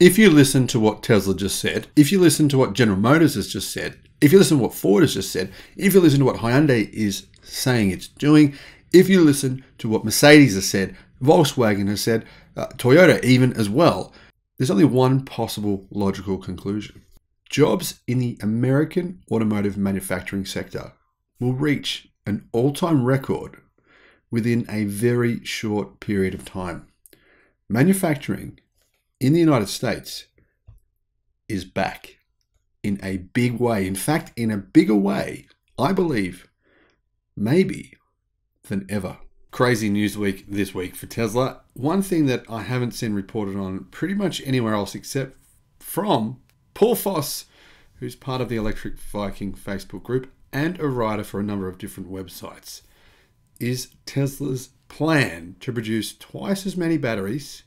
If you listen to what Tesla just said, if you listen to what General Motors has just said, if you listen to what Ford has just said, if you listen to what Hyundai is saying it's doing, if you listen to what Mercedes has said, Volkswagen has said, uh, Toyota even as well, there's only one possible logical conclusion. Jobs in the American automotive manufacturing sector will reach an all time record within a very short period of time. Manufacturing in the United States is back in a big way. In fact, in a bigger way, I believe, maybe than ever. Crazy news week this week for Tesla. One thing that I haven't seen reported on pretty much anywhere else except from Paul Fosse, who's part of the Electric Viking Facebook group and a writer for a number of different websites, is Tesla's plan to produce twice as many batteries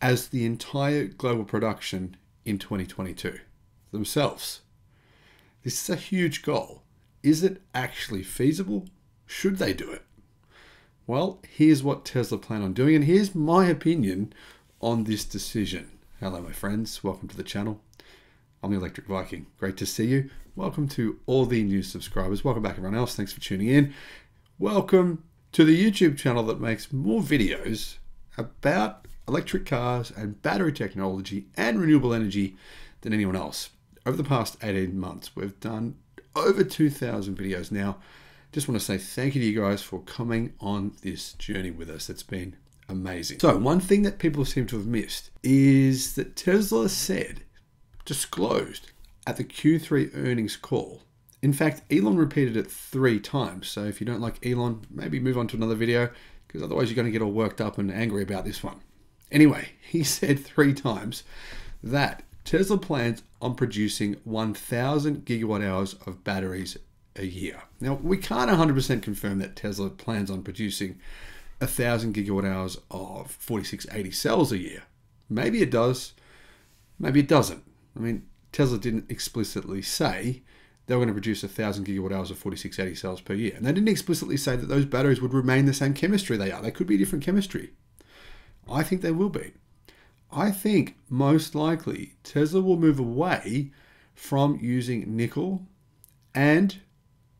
as the entire global production in 2022 themselves. This is a huge goal. Is it actually feasible? Should they do it? Well, here's what Tesla plan on doing, and here's my opinion on this decision. Hello, my friends. Welcome to the channel. I'm the Electric Viking. Great to see you. Welcome to all the new subscribers. Welcome back, everyone else. Thanks for tuning in. Welcome to the YouTube channel that makes more videos about electric cars and battery technology and renewable energy than anyone else. Over the past 18 months, we've done over 2,000 videos now. Just want to say thank you to you guys for coming on this journey with us. It's been amazing. So, one thing that people seem to have missed is that Tesla said, disclosed at the Q3 earnings call. In fact, Elon repeated it three times. So, if you don't like Elon, maybe move on to another video because otherwise you're going to get all worked up and angry about this one. Anyway, he said three times that Tesla plans on producing 1,000 gigawatt hours of batteries a year. Now, we can't 100% confirm that Tesla plans on producing 1,000 gigawatt hours of 4680 cells a year. Maybe it does, maybe it doesn't. I mean, Tesla didn't explicitly say they were going to produce 1,000 gigawatt hours of 4680 cells per year. And they didn't explicitly say that those batteries would remain the same chemistry they are. They could be different chemistry. I think they will be. I think most likely Tesla will move away from using nickel and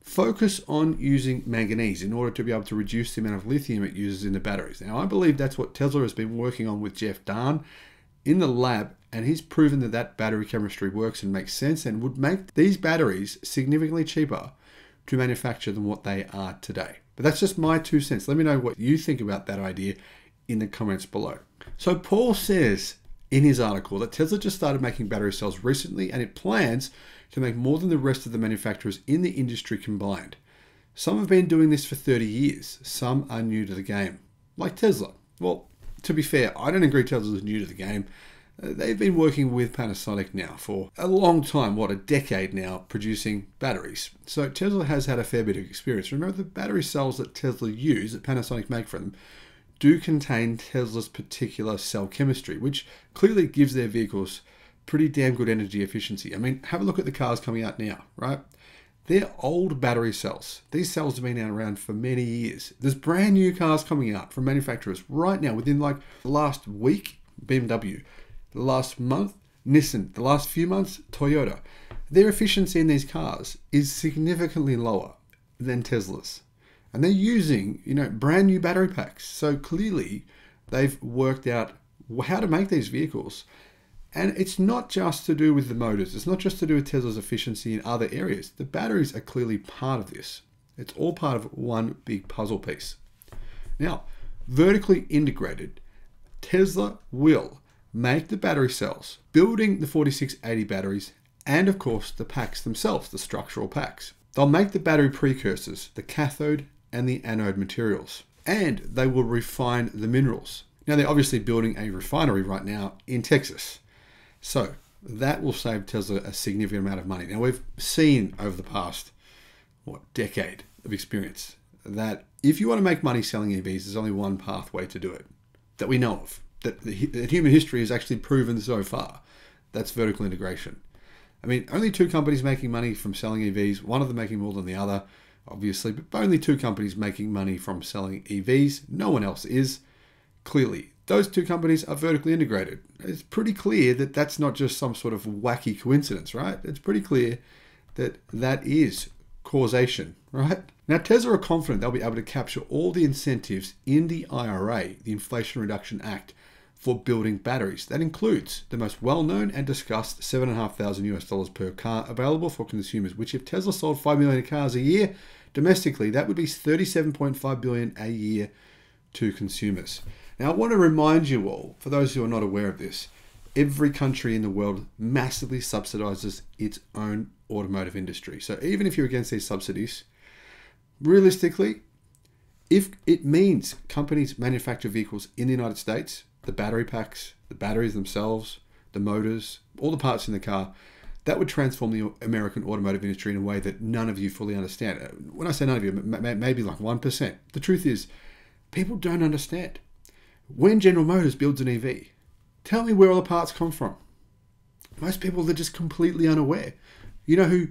focus on using manganese in order to be able to reduce the amount of lithium it uses in the batteries. Now, I believe that's what Tesla has been working on with Jeff Dahn in the lab, and he's proven that that battery chemistry works and makes sense and would make these batteries significantly cheaper to manufacture than what they are today. But that's just my two cents. Let me know what you think about that idea in the comments below. So Paul says in his article that Tesla just started making battery cells recently and it plans to make more than the rest of the manufacturers in the industry combined. Some have been doing this for 30 years, some are new to the game, like Tesla. Well, to be fair, I don't agree Tesla is new to the game. Uh, they've been working with Panasonic now for a long time, what, a decade now, producing batteries. So Tesla has had a fair bit of experience. Remember, the battery cells that Tesla use, that Panasonic make for them, do contain Tesla's particular cell chemistry, which clearly gives their vehicles pretty damn good energy efficiency. I mean, have a look at the cars coming out now, right? They're old battery cells. These cells have been around for many years. There's brand new cars coming out from manufacturers right now within like the last week, BMW, the last month, Nissan, the last few months, Toyota. Their efficiency in these cars is significantly lower than Tesla's and they're using you know brand new battery packs. So clearly they've worked out how to make these vehicles. And it's not just to do with the motors. It's not just to do with tesla's efficiency in other areas. The batteries are clearly part of this. It's all part of one big puzzle piece. Now vertically integrated tesla will make the battery cells building the 4680 batteries and of course the packs themselves the structural packs. They'll make the battery precursors, the cathode and the anode materials. And they will refine the minerals. Now, they're obviously building a refinery right now in Texas. So that will save Tesla a significant amount of money. Now, we've seen over the past, what, decade of experience that if you want to make money selling EVs, there's only one pathway to do it that we know of, that, that human history has actually proven so far. That's vertical integration. I mean, only two companies making money from selling EVs, one of them making more than the other obviously, but only two companies making money from selling EVs. No one else is. Clearly, those two companies are vertically integrated. It's pretty clear that that's not just some sort of wacky coincidence, right? It's pretty clear that that is causation, right? Now, Tesla are confident they'll be able to capture all the incentives in the IRA, the Inflation Reduction Act, for building batteries. That includes the most well-known and discussed 7,500 US dollars per car available for consumers, which if Tesla sold 5 million cars a year domestically, that would be 37.5 billion a year to consumers. Now, I want to remind you all, for those who are not aware of this, every country in the world massively subsidizes its own automotive industry. So even if you're against these subsidies, realistically, if it means companies manufacture vehicles in the United States, the battery packs, the batteries themselves, the motors, all the parts in the car, that would transform the American automotive industry in a way that none of you fully understand. Uh, when I say none of you, maybe like 1%. The truth is, people don't understand. When General Motors builds an EV, tell me where all the parts come from. Most people are just completely unaware. You know who,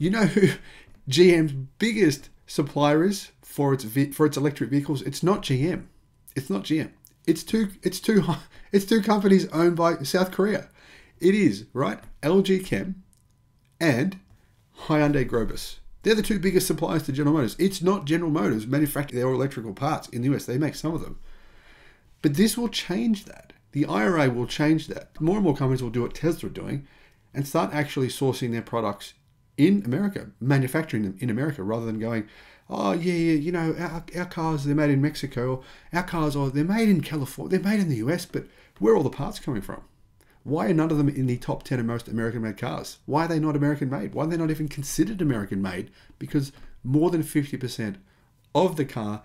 you know who GM's biggest supplier is for its for its electric vehicles. It's not GM. It's not GM. It's two. It's two. It's two companies owned by South Korea. It is right. LG Chem and Hyundai Mobis. They're the two biggest suppliers to General Motors. It's not General Motors manufacturing their electrical parts in the US. They make some of them. But this will change that. The IRA will change that. More and more companies will do what Tesla are doing and start actually sourcing their products in America, manufacturing them in America rather than going, oh, yeah, yeah, you know, our, our cars, they're made in Mexico, or our cars, are they're made in California, they're made in the US, but where are all the parts coming from? Why are none of them in the top 10 of most American made cars? Why are they not American made? Why are they not even considered American made? Because more than 50% of the car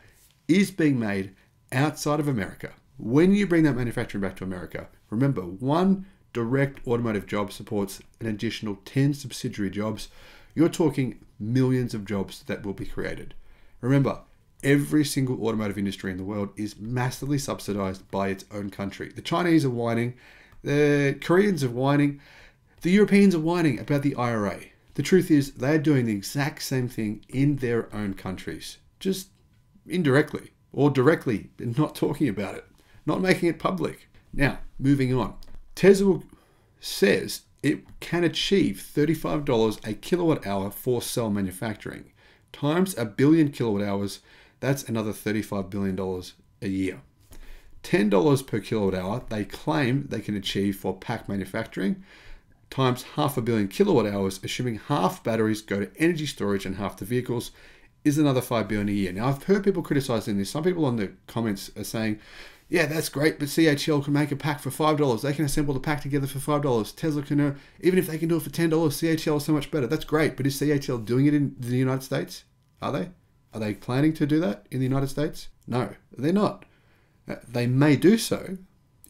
is being made outside of America. When you bring that manufacturing back to America, remember one direct automotive job supports an additional 10 subsidiary jobs. You're talking millions of jobs that will be created. Remember, every single automotive industry in the world is massively subsidized by its own country. The Chinese are whining the Koreans are whining. The Europeans are whining about the IRA. The truth is, they're doing the exact same thing in their own countries, just indirectly or directly, not talking about it, not making it public. Now, moving on. Tesla says it can achieve $35 a kilowatt hour for cell manufacturing. Times a billion kilowatt hours, that's another $35 billion a year. $10 per kilowatt hour they claim they can achieve for pack manufacturing times half a billion kilowatt hours, assuming half batteries go to energy storage and half to vehicles, is another 5 billion a year. Now, I've heard people criticizing this. Some people on the comments are saying, yeah, that's great, but CATL can make a pack for $5. They can assemble the pack together for $5. Tesla can, uh, even if they can do it for $10, CATL is so much better. That's great, but is CATL doing it in the United States? Are they? Are they planning to do that in the United States? No, they're not. They may do so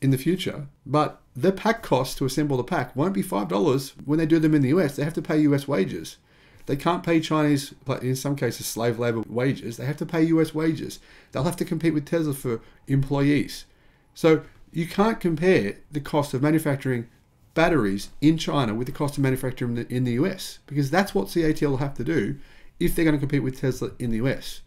in the future, but the pack cost to assemble the pack won't be $5 when they do them in the US. They have to pay US wages. They can't pay Chinese, in some cases, slave labor wages. They have to pay US wages. They'll have to compete with Tesla for employees. So you can't compare the cost of manufacturing batteries in China with the cost of manufacturing in the US because that's what CATL will have to do if they're going to compete with Tesla in the US.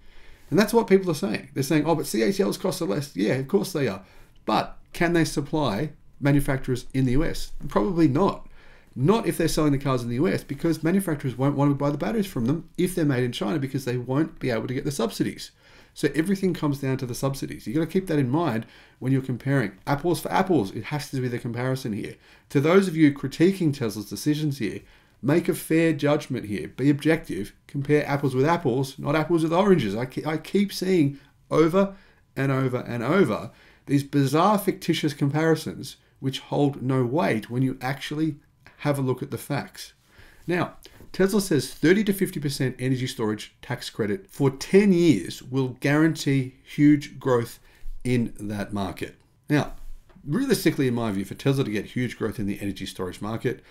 And that's what people are saying. They're saying, oh, but CATL's costs are less. Yeah, of course they are. But can they supply manufacturers in the US? Probably not. Not if they're selling the cars in the US because manufacturers won't want to buy the batteries from them if they're made in China because they won't be able to get the subsidies. So everything comes down to the subsidies. You've got to keep that in mind when you're comparing apples for apples. It has to be the comparison here. To those of you critiquing Tesla's decisions here, Make a fair judgment here. Be objective. Compare apples with apples, not apples with oranges. I keep, I keep seeing over and over and over these bizarre fictitious comparisons which hold no weight when you actually have a look at the facts. Now, Tesla says 30 to 50% energy storage tax credit for 10 years will guarantee huge growth in that market. Now, realistically, in my view, for Tesla to get huge growth in the energy storage market,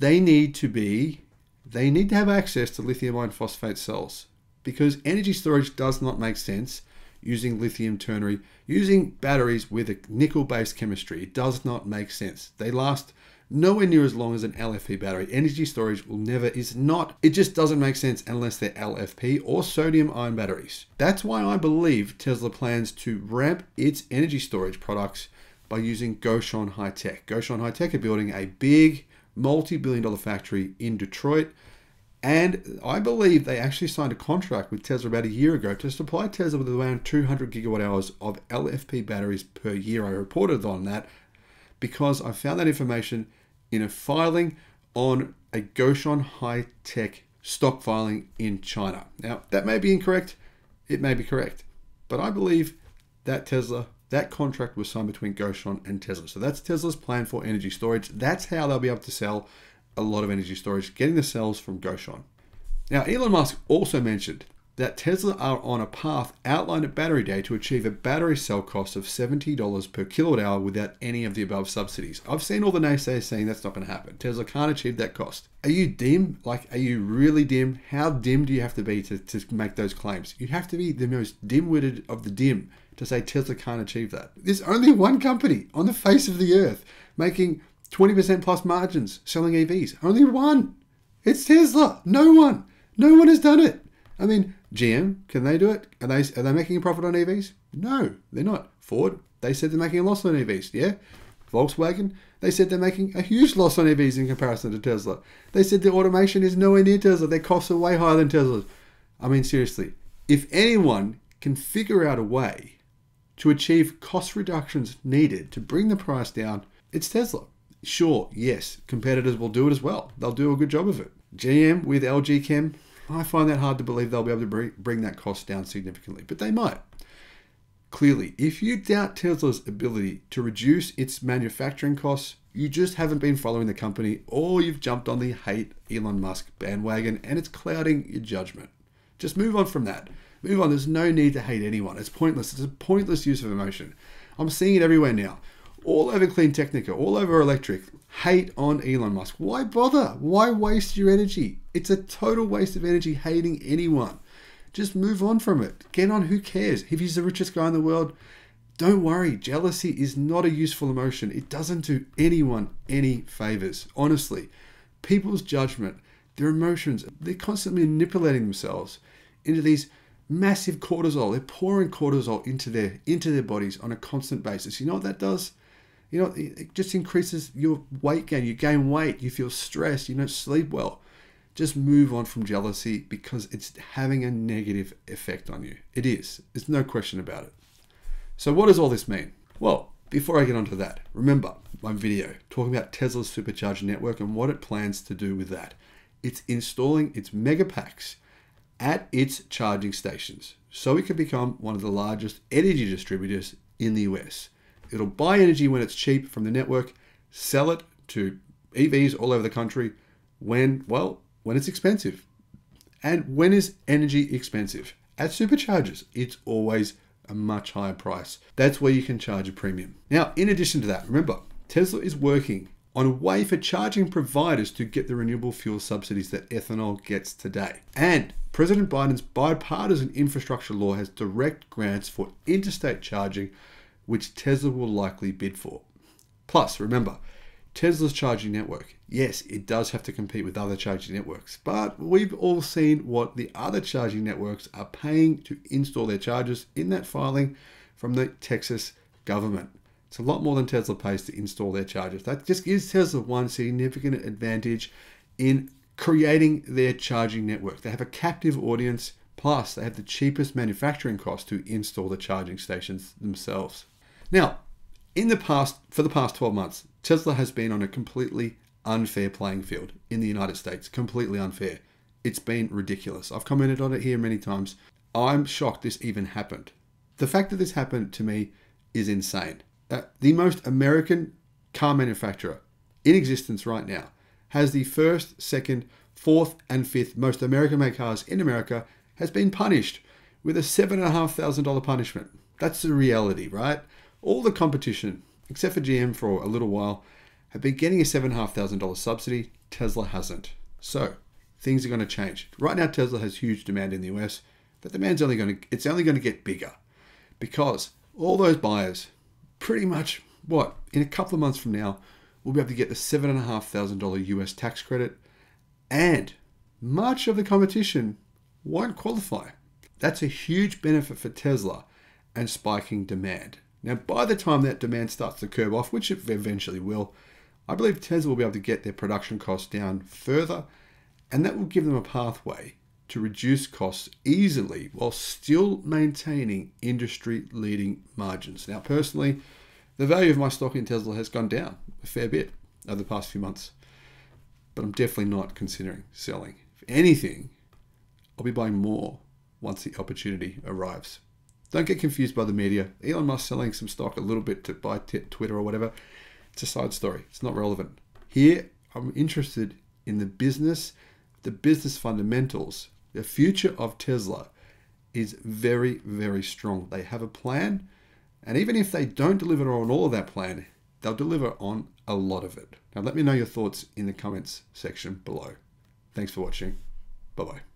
they need to be they need to have access to lithium iron phosphate cells because energy storage does not make sense using lithium ternary using batteries with a nickel based chemistry it does not make sense they last nowhere near as long as an LFP battery. Energy storage will never, is not, it just doesn't make sense unless they're LFP or sodium ion batteries. That's why I believe Tesla plans to ramp its energy storage products by using Gotion High Tech. Gotion High Tech are building a big multi billion dollar factory in Detroit. And I believe they actually signed a contract with Tesla about a year ago to supply Tesla with around 200 gigawatt hours of LFP batteries per year. I reported on that because I found that information in a filing on a Gotion High Tech stock filing in China. Now, that may be incorrect, it may be correct, but I believe that Tesla that contract was signed between Gotion and Tesla. So that's Tesla's plan for energy storage. That's how they'll be able to sell a lot of energy storage, getting the cells from Gotion. Now, Elon Musk also mentioned that Tesla are on a path outlined at Battery Day to achieve a battery cell cost of $70 per kilowatt hour without any of the above subsidies. I've seen all the naysayers saying that's not going to happen. Tesla can't achieve that cost. Are you dim? Like, are you really dim? How dim do you have to be to, to make those claims? You have to be the most dim witted of the dim to say Tesla can't achieve that. There's only one company on the face of the earth making 20% plus margins selling EVs. Only one. It's Tesla. No one. No one has done it. I mean, GM, can they do it? Are they are they making a profit on EVs? No, they're not. Ford, they said they're making a loss on EVs. Yeah. Volkswagen, they said they're making a huge loss on EVs in comparison to Tesla. They said the automation is nowhere near Tesla. Their costs are way higher than Tesla's. I mean, seriously, if anyone can figure out a way to achieve cost reductions needed to bring the price down, it's Tesla. Sure, yes, competitors will do it as well. They'll do a good job of it. GM with LG Chem, I find that hard to believe they'll be able to bring that cost down significantly, but they might. Clearly, if you doubt Tesla's ability to reduce its manufacturing costs, you just haven't been following the company or you've jumped on the hate Elon Musk bandwagon and it's clouding your judgment. Just move on from that. Move on. There's no need to hate anyone. It's pointless. It's a pointless use of emotion. I'm seeing it everywhere now. All over CleanTechnica, all over Electrek. Hate on Elon Musk. Why bother? Why waste your energy? It's a total waste of energy hating anyone. Just move on from it. Get on, who cares? If he's the richest guy in the world, don't worry. Jealousy is not a useful emotion. It doesn't do anyone any favors. Honestly, people's judgment, their emotions, they're constantly manipulating themselves into these massive cortisol. They're pouring cortisol into their into their bodies on a constant basis. You know what that does? You know, it just increases your weight gain. You gain weight. You feel stressed. You don't sleep well. Just move on from jealousy because it's having a negative effect on you. It is. There's no question about it. So, what does all this mean? Well, before I get onto that, remember my video talking about Tesla's supercharger network and what it plans to do with that. It's installing its mega packs at its charging stations so it can become one of the largest energy distributors in the US. It'll buy energy when it's cheap from the network, sell it to EVs all over the country when, well, when it's expensive. And when is energy expensive? At superchargers, it's always a much higher price. That's where you can charge a premium. Now, in addition to that, remember, Tesla is working on a way for charging providers to get the renewable fuel subsidies that ethanol gets today. And President Biden's bipartisan infrastructure law has direct grants for interstate charging, which Tesla will likely bid for. Plus, remember, Tesla's charging network, yes, it does have to compete with other charging networks, but we've all seen what the other charging networks are paying to install their chargers in that filing from the Texas government. It's a lot more than Tesla pays to install their chargers. That just gives Tesla one significant advantage in creating their charging network. They have a captive audience, plus they have the cheapest manufacturing cost to install the charging stations themselves. Now, in the past, for the past 12 months, Tesla has been on a completely unfair playing field in the United States. Completely unfair. It's been ridiculous. I've commented on it here many times. I'm shocked this even happened. The fact that this happened to me is insane uh, the most American car manufacturer in existence right now has the first, second, fourth, and fifth most American made cars in America has been punished with a $7,500 punishment. That's the reality, right? All the competition, except for GM for a little while, have been getting a $7,500 subsidy. Tesla hasn't. So things are going to change. Right now, Tesla has huge demand in the US. That demand's only going to, it's only going to get bigger because all those buyers pretty much what in a couple of months from now will be able to get the $7,500 US tax credit, and much of the competition won't qualify. That's a huge benefit for Tesla and spiking demand. Now, by the time that demand starts to curb off, which it eventually will, I believe Tesla will be able to get their production costs down further, and that will give them a pathway to reduce costs easily while still maintaining industry leading margins. Now, personally, the value of my stock in Tesla has gone down a fair bit over the past few months, but I'm definitely not considering selling. If anything, I'll be buying more once the opportunity arrives. Don't get confused by the media. Elon Musk selling some stock a little bit to buy Twitter or whatever. It's a side story. It's not relevant. Here, I'm interested in the business, the business fundamentals. The future of Tesla is very, very strong. They have a plan, and even if they don't deliver on all of that plan, they'll deliver on a lot of it. Now, let me know your thoughts in the comments section below. Thanks for watching. Bye bye.